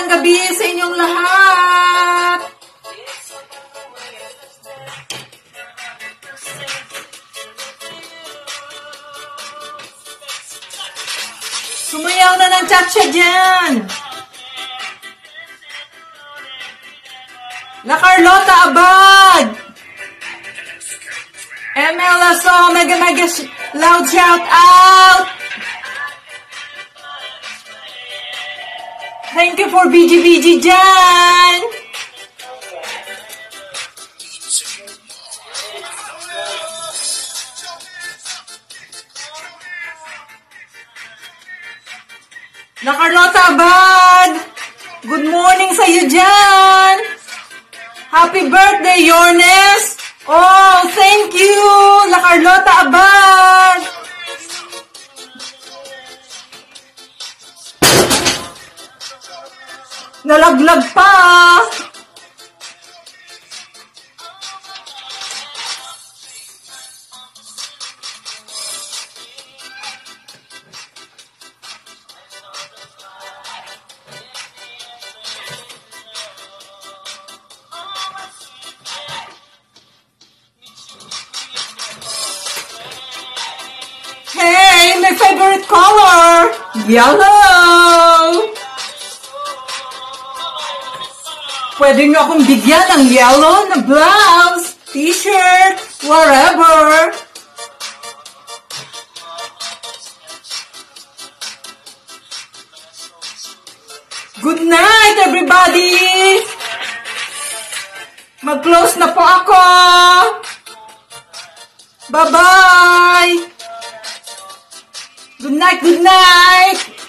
magandang gabi sa inyong lahat. Sumayaw na ng cha-cha dyan. La Carlota Abad. MLSO, mega mega sh- loud shout out. For BGBG dyan. La Carlota Abad. Good morning sa iyo dyan. Happy birthday, Yornes! Oh, thank you, La Carlota Abad! Nalaglag pa! Hey, my favorite color! Yellow! Pwede nyo akong bigyan ng yellow na blouse, t-shirt, whatever. Good night, everybody! Mag-close na po ako! Bye-bye! Good night, good night!